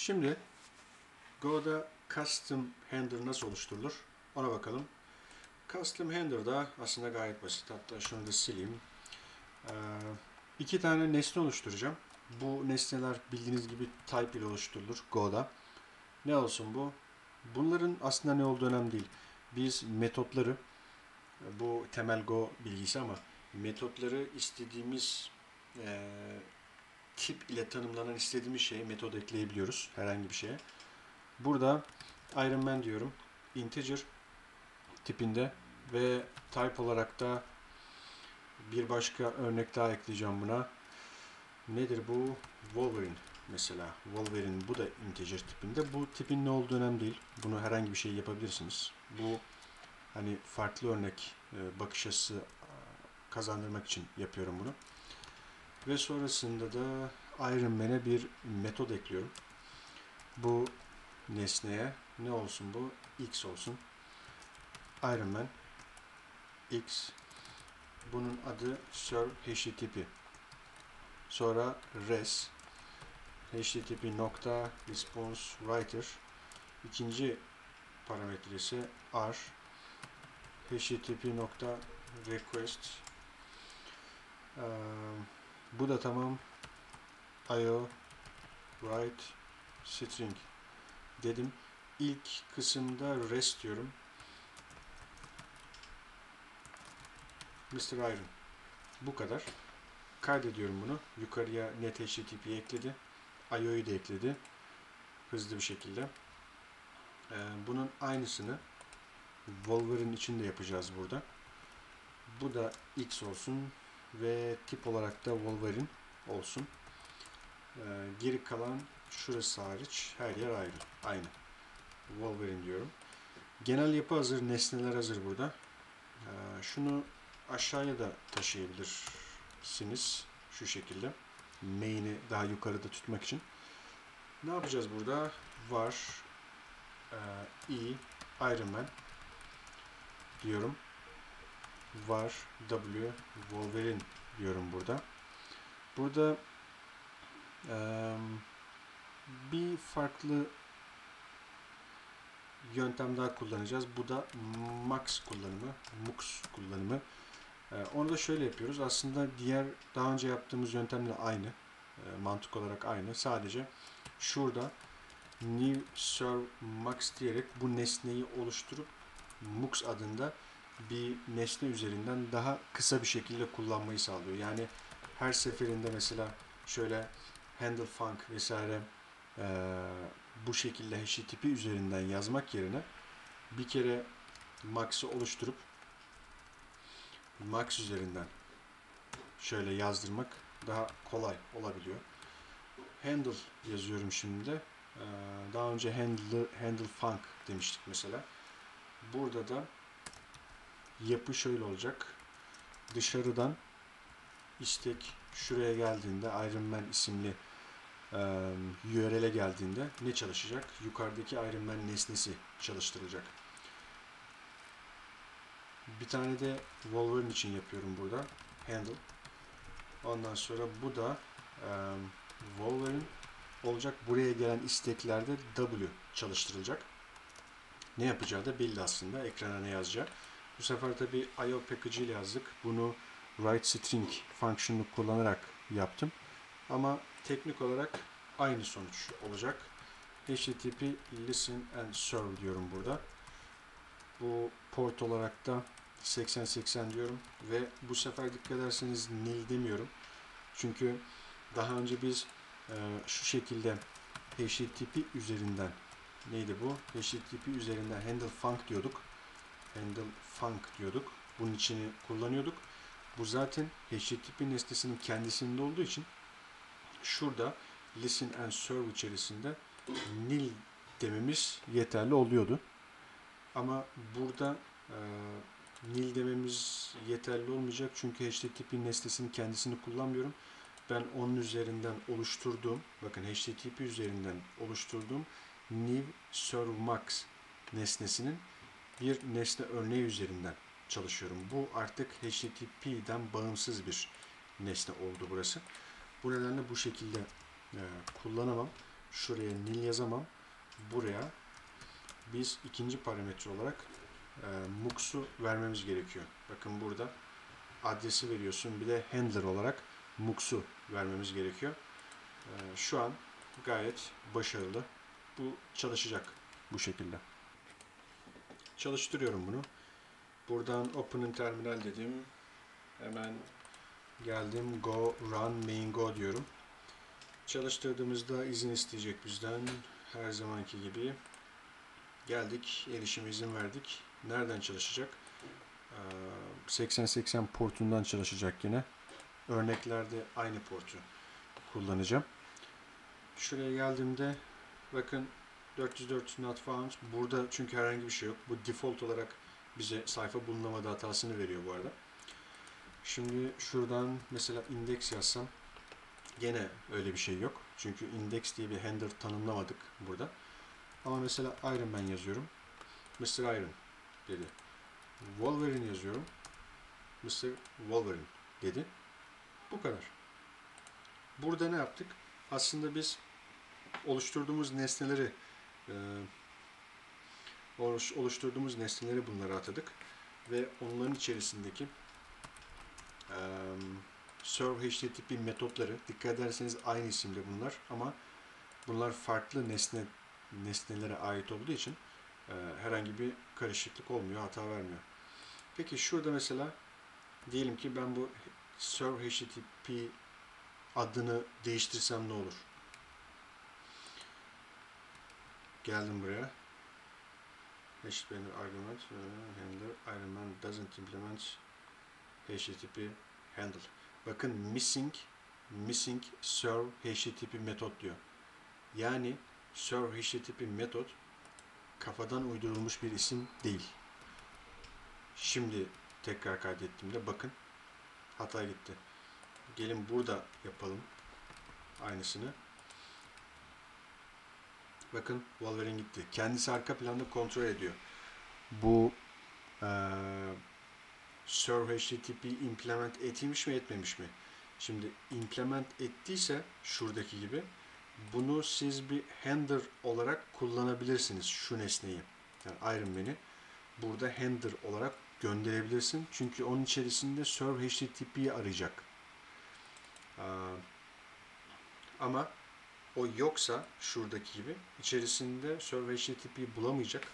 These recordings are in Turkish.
Şimdi Go'da custom handler nasıl oluşturulur ona bakalım. Custom handler da aslında gayet basit. Hatta şunu da sileyim. Ee, iki tane nesne oluşturacağım. Bu nesneler bildiğiniz gibi type ile oluşturulur Go'da. Ne olsun bu? Bunların aslında ne olduğu önemli değil. Biz metotları, bu temel Go bilgisi ama metotları istediğimiz e, tip ile tanımlanan istediğimiz şeye metod ekleyebiliyoruz herhangi bir şeye. Burada Iron Man diyorum. Integer tipinde ve type olarak da bir başka örnek daha ekleyeceğim buna. Nedir bu? Wolverine mesela. Wolverine bu da integer tipinde. Bu tipin ne olduğu önemli değil. Bunu herhangi bir şey yapabilirsiniz. Bu hani farklı örnek e, bakış açısı e, kazandırmak için yapıyorum bunu. Ve sonrasında da Iron Man'e bir metod ekliyorum. Bu nesneye ne olsun bu? X olsun. Iron Man X bunun adı serve http sonra res http nokta response writer ikinci parametresi r http nokta request ee, bu da tamam io write string dedim ilk kısımda rest diyorum Mr. Iron. Bu kadar. Kaydediyorum bunu. Yukarıya net HTTP ekledi. IO'yu da ekledi. Hızlı bir şekilde. Ee, bunun aynısını Wolverine için de yapacağız burada. Bu da X olsun ve tip olarak da Wolverine olsun. Ee, geri kalan şurası hariç her yer ayrı. Aynı. Wolverine diyorum. Genel yapı hazır, nesneler hazır burada. Ee, şunu aşağıya da taşıyabilirsiniz. Şu şekilde. Main'i daha yukarıda tutmak için. Ne yapacağız burada? Var e, E Iron Man diyorum. Var W Wolverine diyorum burada. Burada e, bir farklı yöntem daha kullanacağız. Bu da max kullanımı, mux kullanımı. Ee, onu da şöyle yapıyoruz. Aslında diğer daha önce yaptığımız yöntemle aynı. E, mantık olarak aynı. Sadece şurada new serve max diyerek bu nesneyi oluşturup mux adında bir nesne üzerinden daha kısa bir şekilde kullanmayı sağlıyor. Yani her seferinde mesela şöyle handle func vesaire e, bu şekilde HTTP üzerinden yazmak yerine bir kere max'ı oluşturup max üzerinden şöyle yazdırmak daha kolay olabiliyor. Handle yazıyorum şimdi de. Ee, daha önce handle, handle func demiştik mesela. Burada da yapı şöyle olacak. Dışarıdan istek şuraya geldiğinde Iron Man isimli e, URL'e geldiğinde ne çalışacak? Yukarıdaki Iron Man nesnesi çalıştırılacak. Bir tane de Wolverine için yapıyorum burada. Handle. Ondan sonra bu da e, Wolverine olacak. Buraya gelen isteklerde W çalıştırılacak. Ne yapacağı da belli aslında. Ekrana ne yazacak. Bu sefer tabi IO package ile yazdık. Bunu write string fonksiyonunu kullanarak yaptım. Ama teknik olarak aynı sonuç olacak. HTTP listen and serve diyorum burada. Bu port olarak da 80-80 diyorum ve bu sefer dikkat ederseniz nil demiyorum. Çünkü daha önce biz e, şu şekilde HTTP üzerinden neydi bu? HTTP üzerinden handle func diyorduk. Handle func diyorduk. Bunun içini kullanıyorduk. Bu zaten HTTP nesnesinin kendisinde olduğu için şurada listen and serve içerisinde nil dememiz yeterli oluyordu. Ama burada e, nil dememiz yeterli olmayacak çünkü HTTP nesnesinin kendisini kullanmıyorum. Ben onun üzerinden oluşturduğum, bakın HTTP üzerinden oluşturduğum new serve max nesnesinin bir nesne örneği üzerinden çalışıyorum. Bu artık HTTP'den bağımsız bir nesne oldu burası. Bu nedenle bu şekilde e, kullanamam. şuraya nil yazamam. Buraya biz ikinci parametre olarak e, mux'u vermemiz gerekiyor. Bakın burada adresi veriyorsun. Bir de handler olarak mux'u vermemiz gerekiyor. E, şu an gayet başarılı. Bu çalışacak bu şekilde. Çalıştırıyorum bunu. Buradan open terminal dedim. Hemen geldim go run main go diyorum. Çalıştırdığımızda izin isteyecek bizden. Her zamanki gibi. Geldik. Erişim izin verdik. Nereden çalışacak? Ee, 8080 portundan çalışacak yine. Örneklerde aynı portu kullanacağım. Şuraya geldiğimde bakın 404 not found. Burada çünkü herhangi bir şey yok. Bu default olarak bize sayfa bulunamadı hatasını veriyor bu arada. Şimdi şuradan mesela index yazsam gene öyle bir şey yok. Çünkü index diye bir handler tanımlamadık burada. Ama mesela Iron Man yazıyorum. Mr. Iron dedi. Wolverine yazıyorum. Mr. Wolverine dedi. Bu kadar. Burada ne yaptık? Aslında biz oluşturduğumuz nesneleri oluşturduğumuz nesneleri bunlara atadık ve onların içerisindeki serve HTTP metotları dikkat ederseniz aynı isimde bunlar ama bunlar farklı nesne nesnelere ait olduğu için herhangi bir karışıklık olmuyor, hata vermiyor. Peki şurada mesela diyelim ki ben bu serve HTTP adını değiştirsem ne olur? Geldim buraya. HTTP argument handler Iron Man doesn't implement HTTP handle. Bakın missing missing serve HTTP metot diyor. Yani serve HTTP metot kafadan uydurulmuş bir isim değil. Şimdi tekrar kaydettiğimde bakın hata gitti. Gelin burada yapalım aynısını. Bakın Wolverine gitti. Kendisi arka planda kontrol ediyor. Bu eee serve HTTP implement etmiş mi etmemiş mi? Şimdi implement ettiyse şuradaki gibi bunu siz bir handler olarak kullanabilirsiniz şu nesneyi. Yani Iron Man'i burada handler olarak gönderebilirsin. Çünkü onun içerisinde serve HTTP'yi arayacak. Ama o yoksa şuradaki gibi içerisinde server HTTP'yi bulamayacak.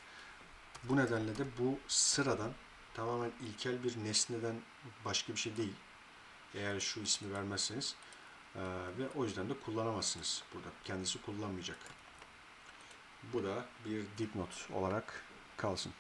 Bu nedenle de bu sıradan tamamen ilkel bir nesneden başka bir şey değil. Eğer şu ismi vermezseniz ve o yüzden de kullanamazsınız burada. Kendisi kullanmayacak. Bu da bir dipnot olarak kalsın.